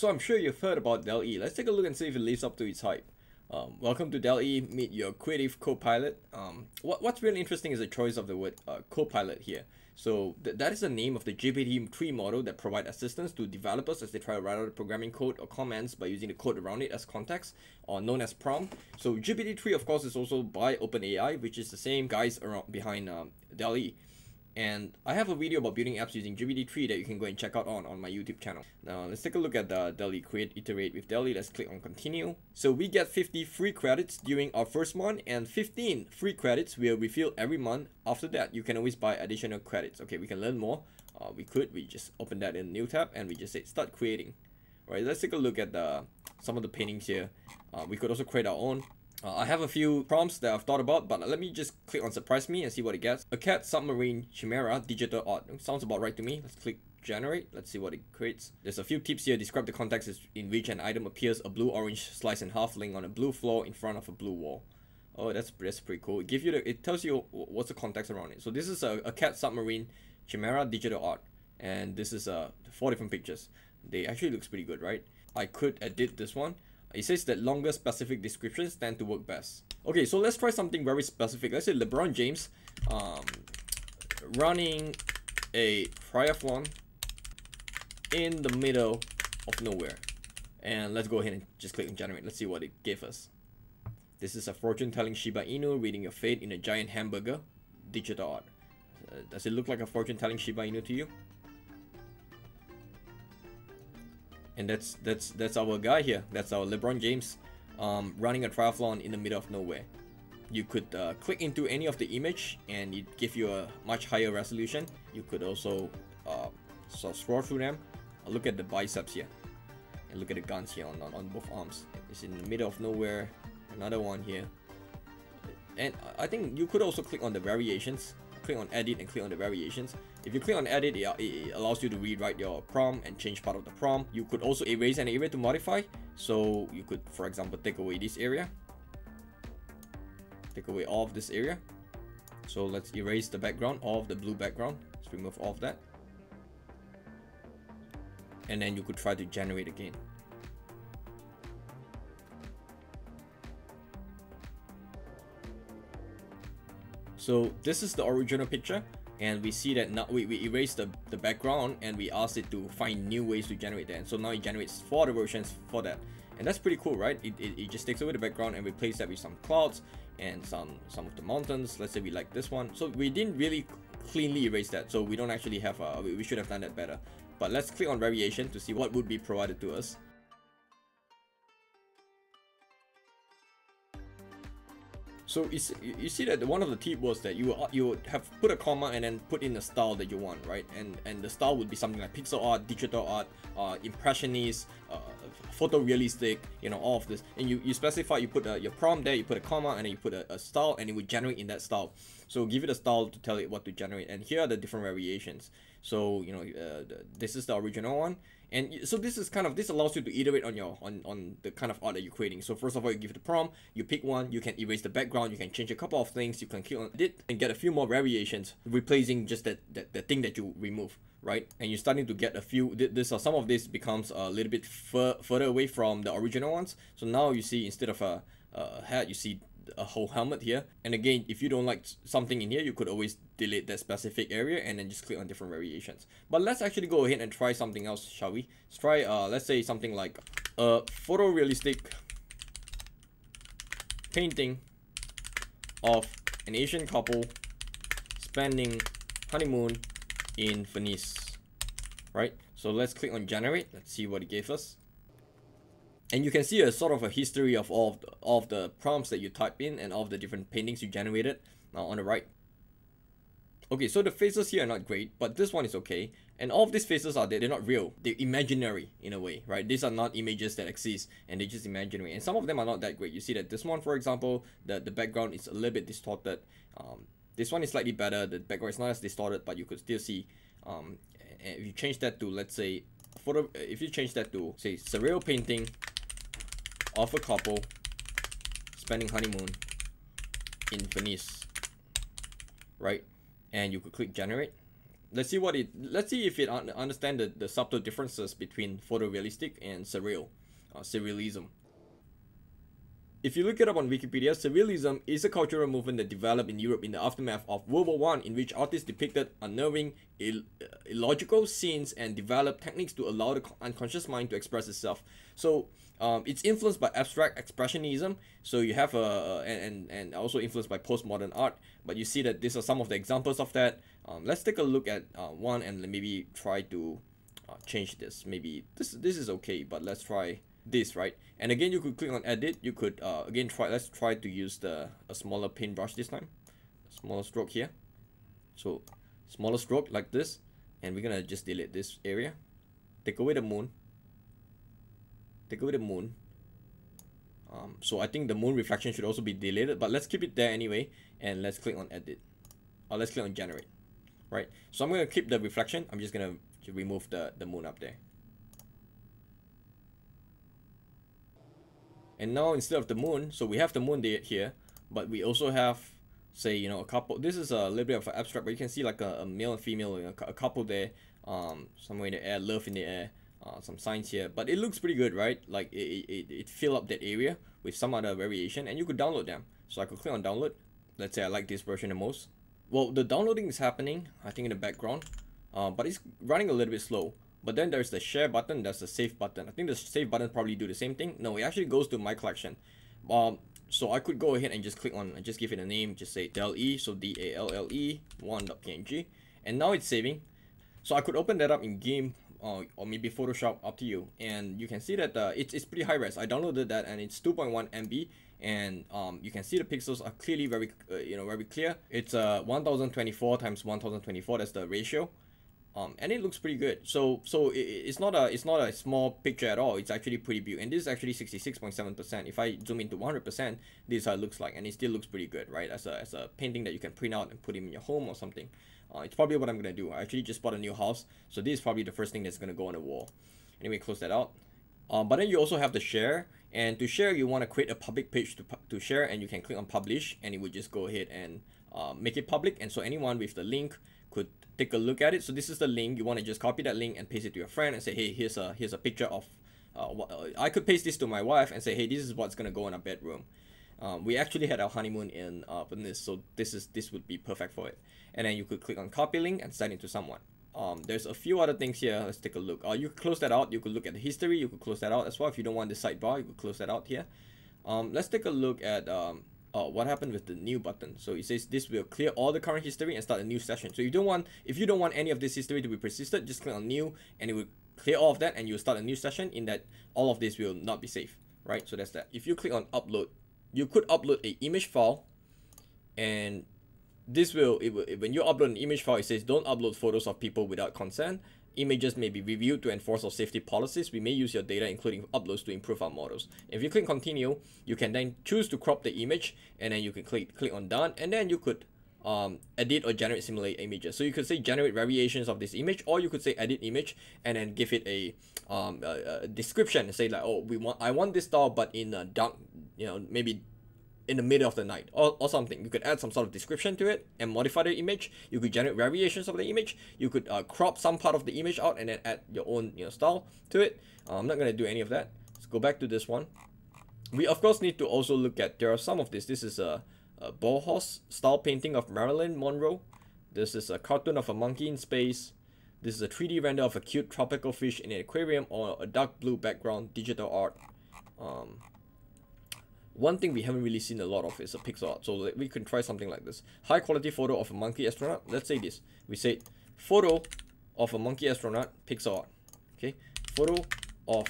So I'm sure you've heard about DALL-E. Let's take a look and see if it lives up to its hype. Um, welcome to DALL-E, meet your creative co-pilot. Um, what, what's really interesting is the choice of the word uh, co-pilot here. So th that is the name of the GPT-3 model that provide assistance to developers as they try to write out programming code or commands by using the code around it as context or known as prompt. So GPT-3 of course is also by OpenAI which is the same guys around behind um, DALL-E and I have a video about building apps using GPT-3 that you can go and check out on, on my YouTube channel. Now let's take a look at the DALL-E create iterate with DALL-E. Let's click on continue. So we get 50 free credits during our first month and 15 free credits will refill every month. After that, you can always buy additional credits. Okay, we can learn more. Uh, we could, we just open that in new tab and we just say start creating. All right, let's take a look at the some of the paintings here. Uh, we could also create our own. Uh, I have a few prompts that I've thought about, but let me just click on surprise me and see what it gets. A cat submarine chimera digital art. Sounds about right to me. Let's click generate. Let's see what it creates. There's a few tips here. Describe the context in which an item appears. A blue-orange slice in half laying on a blue floor in front of a blue wall. Oh, that's that's pretty cool. It gives you the it tells you what's the context around it. So this is a, a cat submarine chimera digital art, and this is uh four different pictures. They actually looks pretty good, right? I could edit this one it says that longer specific descriptions tend to work best. Okay, so let's try something very specific. Let's say LeBron James um, running a triathlon in the middle of nowhere. And let's go ahead and just click on generate. Let's see what it gave us. This is a fortune-telling Shiba Inu reading your fate in a giant hamburger. Digital art. Uh, does it look like a fortune-telling Shiba Inu to you? And that's that's that's our guy here. That's our LeBron James um, running a triathlon in the middle of nowhere. You could uh, click into any of the image and it give you a much higher resolution. You could also uh, so scroll through them. look at the biceps here. And look at the guns here on, on, on both arms. It's in the middle of nowhere. Another one here. And I think you could also click on the variations click on edit and click on the variations. If you click on edit, it, allows you to rewrite your prompt and change part of the prompt. You could also erase an area to modify. So you could, for example, take away this area. Take away all of this area. So let's erase the background, all of the blue background. Let's remove all of that. And then you could try to generate again. So this is the original picture and we see that now we, we erase the, the background and we ask it to find new ways to generate that. And so now it generates four versions for that. And that's pretty cool, right? It, it, it just takes away the background and replace that with some clouds and some, some of the mountains. Let's say we like this one. So we didn't really cleanly erase that. So we don't actually have, a, we, we should have done that better. But let's click on variation to see what would be provided to us. So you see that one of the tip was that you you would have put a comma and then put in the style that you want, right? And and the style would be something like pixel art, digital art, uh, impressionist, uh, photorealistic, you know, all of this. And you, you specify, you put a, your prompt there, you put a comma, and then you put a, a style, and it would generate in that style. So give it a style to tell it what to generate. And here are the different variations. So, you know, uh, this is the original one and so this is kind of this allows you to iterate on your on on the kind of art that you're creating. So first of all you give it the prompt you pick one you can erase the background you can change a couple of things you can click on it and get a few more variations replacing just that that, that thing that you remove right? And you're starting to get a few this or some of this becomes a little bit fur further away from the original ones. So now you see instead of a, a hat you see a whole helmet here. And again if you don't like something in here you could always delete that specific area and then just click on different variations. But let's actually go ahead and try something else shall we? Let's try uh let's say something like a photorealistic painting of an Asian couple spending honeymoon in Venice right? So let's click on generate. Let's see what it gave us and you can see a sort of a history of all of the, all of the prompts that you type in and all of the different paintings you generated uh, on the right. Okay, so the faces here are not great, but this one is okay. And all of these faces are, they're not real. They're imaginary in a way, right? These are not images that exist and they're just imaginary. And some of them are not that great. You see that this one, for example, the, the background is a little bit distorted. Um, this one is slightly better. The background is not as distorted, but you could still see. Um, if you change that to, let's say, photo, if you change that to, say, surreal painting, of a couple spending honeymoon in Venice, right? And you could click generate. let's see what it let's see if it un understand the, the subtle differences between photorealistic and surreal uh, surrealism if you look it up on Wikipedia, surrealism is a cultural movement that developed in Europe in the aftermath of World War One, in which artists depicted unnerving, Ill uh, illogical scenes and developed techniques to allow the unconscious mind to express itself. So um, it's influenced by abstract expressionism. So you have a and and also influenced by postmodern art. But you see that these are some of the examples of that. Um, let's take a look at uh, one and maybe try to uh, change this. Maybe this this is okay, but let's try this right? And again you could click on edit. You could uh, again try let's try to use the a smaller paintbrush this time. Smaller stroke here. So smaller stroke like this. And we're gonna just delete this area. Take away the moon. Take away the moon. Um, so I think the moon reflection should also be deleted but let's keep it there anyway. And let's click on edit. Or let's click on generate right? So I'm gonna keep the reflection. I'm just gonna remove the the moon up there and now instead of the moon so we have the moon here but we also have say you know a couple this is a little bit of an abstract but you can see like a, a male and female you know, a couple there um somewhere in the air love in the air uh, some signs here. But it looks pretty good right? Like it, it, it fill up that area with some other variation and you could download them. So I could click on download. Let's say I like this version the most. Well the downloading is happening I think in the background uh, but it's running a little bit slow but then there's the share button, there's the save button. I think the save button probably do the same thing. No, it actually goes to my collection. Um, so I could go ahead and just click on, and just give it a name, just say del e, so D-A-L-L-E, 1.png. And now it's saving. So I could open that up in GIMP uh, or maybe Photoshop, up to you. And you can see that uh, it's, it's pretty high res. I downloaded that and it's 2.1 MB and um, you can see the pixels are clearly very, uh, you know, very clear. It's uh, 1024 times 1024, that's the ratio um, and it looks pretty good. So so it, it's not a it's not a small picture at all. It's actually pretty big, and this is actually sixty six point seven percent. If I zoom into one hundred percent, this is how it looks like, and it still looks pretty good, right? As a as a painting that you can print out and put in your home or something. Uh, it's probably what I'm gonna do. I actually just bought a new house, so this is probably the first thing that's gonna go on the wall. Anyway, close that out. Um, but then you also have the share, and to share, you want to create a public page to to share, and you can click on publish, and it will just go ahead and uh, make it public, and so anyone with the link take a look at it. So this is the link. You want to just copy that link and paste it to your friend and say, hey, here's a here's a picture of. Uh, what, uh, I could paste this to my wife and say, hey, this is what's gonna go in our bedroom. Um, we actually had our honeymoon in uh, Venice, so this is this would be perfect for it. And then you could click on copy link and send it to someone. Um, there's a few other things here. Let's take a look. Uh, you could close that out. You could look at the history. You could close that out as well. If you don't want the sidebar, you could close that out here. Um, let's take a look at um, uh, what happened with the new button. So it says this will clear all the current history and start a new session. So you don't want if you don't want any of this history to be persisted just click on new and it will clear all of that and you'll start a new session in that all of this will not be saved right? So that's that. If you click on upload you could upload a image file and this will, it will when you upload an image file it says don't upload photos of people without consent Images may be reviewed to enforce our safety policies. We may use your data, including uploads, to improve our models. If you click continue, you can then choose to crop the image, and then you can click click on done, and then you could um, edit or generate simulate images. So you could say generate variations of this image, or you could say edit image, and then give it a um a, a description. Say like, oh, we want I want this style, but in a dark, you know, maybe in the middle of the night or, or something. You could add some sort of description to it and modify the image. You could generate variations of the image. You could uh, crop some part of the image out and then add your own you know, style to it. Uh, I'm not going to do any of that. Let's go back to this one. We of course need to also look at, there are some of this. This is a, a Bauhaus style painting of Marilyn Monroe. This is a cartoon of a monkey in space. This is a 3D render of a cute tropical fish in an aquarium or a dark blue background digital art. Um, one thing we haven't really seen a lot of is a pixel art. So we can try something like this. High quality photo of a monkey astronaut. Let's say this. We say photo of a monkey astronaut pixel art. Okay. Photo of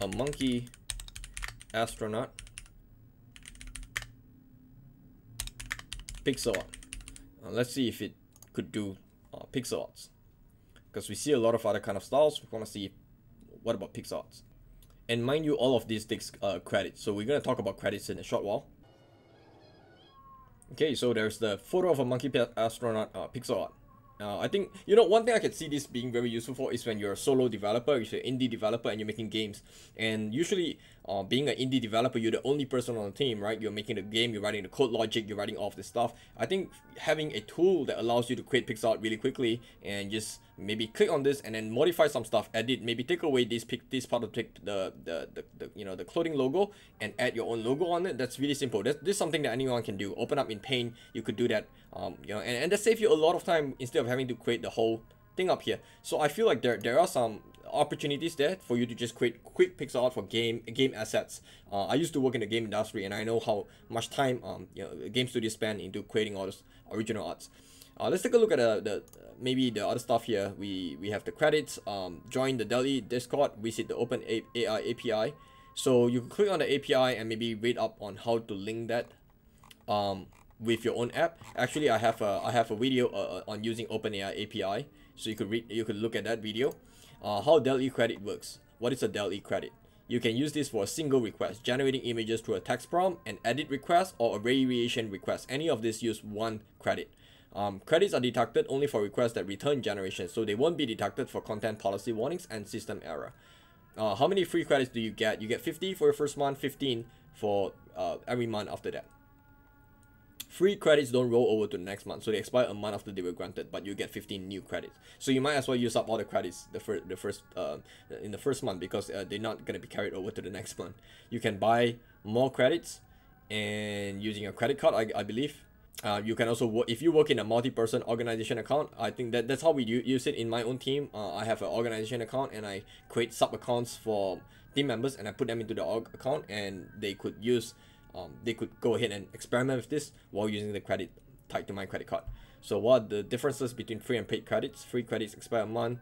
a monkey astronaut pixel art. Let's see if it could do uh, pixel arts. Because we see a lot of other kind of styles. We want to see what about pixel arts. And mind you, all of these takes uh, credits. So we're going to talk about credits in a short while. Okay, so there's the photo of a monkey astronaut uh, pixel art. Uh, I think, you know, one thing I can see this being very useful for is when you're a solo developer, you're an indie developer and you're making games. And usually, uh, being an indie developer, you're the only person on the team, right? You're making the game, you're writing the code logic, you're writing all of this stuff. I think having a tool that allows you to create pixel art really quickly and just maybe click on this and then modify some stuff, edit, maybe take away this this part of the, the, the, the you know the clothing logo and add your own logo on it. That's really simple. That's, this is something that anyone can do. Open up in Paint, you could do that. Um, you know, and, and that saves you a lot of time instead of having to create the whole thing up here. So I feel like there there are some opportunities there for you to just create quick pixel art for game game assets. Uh, I used to work in the game industry and I know how much time um you know game studios spend into creating all those original arts. Uh, let's take a look at the, the maybe the other stuff here. We we have the credits. Um, join the DALL-E Discord. Visit the Open A AI API. So you can click on the API and maybe read up on how to link that. Um, with your own app. Actually, I have a I have a video uh, uh on using OpenAI API, so you could read you could look at that video uh, how DALL-E credit works. What is a DALL-E credit? You can use this for a single request, generating images through a text prompt, an edit request, or a variation request. Any of these use one credit. Um, credits are deducted only for requests that return generation, so they won't be deducted for content policy warnings and system error. Uh, how many free credits do you get? You get 50 for your first month, 15 for uh, every month after that. Free credits don't roll over to the next month, so they expire a month after they were granted, but you get 15 new credits. So you might as well use up all the credits the first, the first, uh, in the first month because uh, they're not gonna be carried over to the next month. You can buy more credits, and using a credit card, I, I believe. Uh, you can also work if you work in a multi-person organization account. I think that that's how we use it in my own team. Uh, I have an organization account and I create sub accounts for team members and I put them into the org account and they could use um, they could go ahead and experiment with this while using the credit tied to my credit card. So what the differences between free and paid credits? Free credits expire a month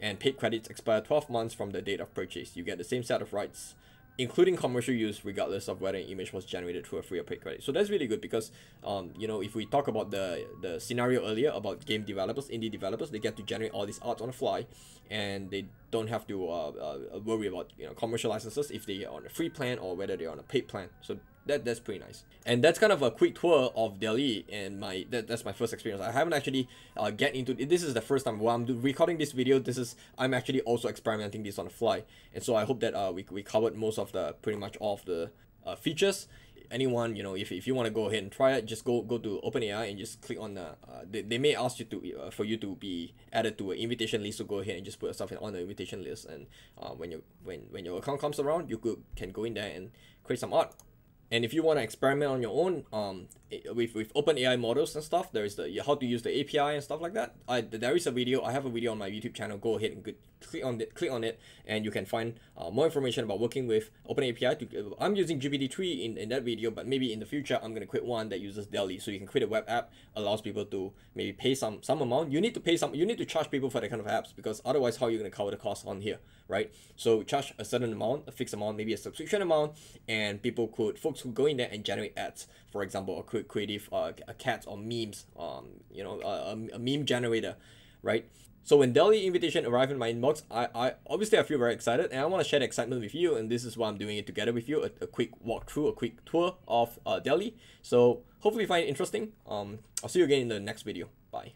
and paid credits expire 12 months from the date of purchase. You get the same set of rights including commercial use regardless of whether an image was generated through a free or paid credit. So that's really good because um, you know if we talk about the the scenario earlier about game developers, indie developers, they get to generate all these art on the fly and they don't have to uh, uh, worry about you know commercial licenses if they are on a free plan or whether they're on a paid plan. So that that's pretty nice. And that's kind of a quick tour of DALL-E and my that, that's my first experience. I haven't actually uh, get into it. this is the first time while I'm recording this video. This is I'm actually also experimenting this on the fly, and so I hope that uh we we covered most of the pretty much all of the uh, features. Anyone you know if, if you want to go ahead and try it, just go go to OpenAI and just click on the. Uh, they, they may ask you to uh, for you to be added to an invitation list. So go ahead and just put yourself on the invitation list, and uh, when you when when your account comes around, you could can go in there and create some art. And if you want to experiment on your own, um, with with OpenAI models and stuff, there is the how to use the API and stuff like that. I there is a video. I have a video on my YouTube channel. Go ahead and click on it. Click on it, and you can find uh, more information about working with Open API. To, I'm using GPT-3 in, in that video, but maybe in the future I'm gonna create one that uses DALL-E, so you can create a web app allows people to maybe pay some some amount. You need to pay some. You need to charge people for that kind of apps because otherwise, how are you gonna cover the cost on here, right? So charge a certain amount, a fixed amount, maybe a subscription amount, and people could folks who go in there and generate ads. For example, a creative uh, a cat or memes, um, you know, a, a meme generator, right? So when DALL-E invitation arrived in my inbox, I, I obviously I feel very excited and I want to share the excitement with you and this is why I'm doing it together with you, a, a quick walkthrough, a quick tour of uh, DALL-E. So hopefully you find it interesting. Um, I'll see you again in the next video. Bye.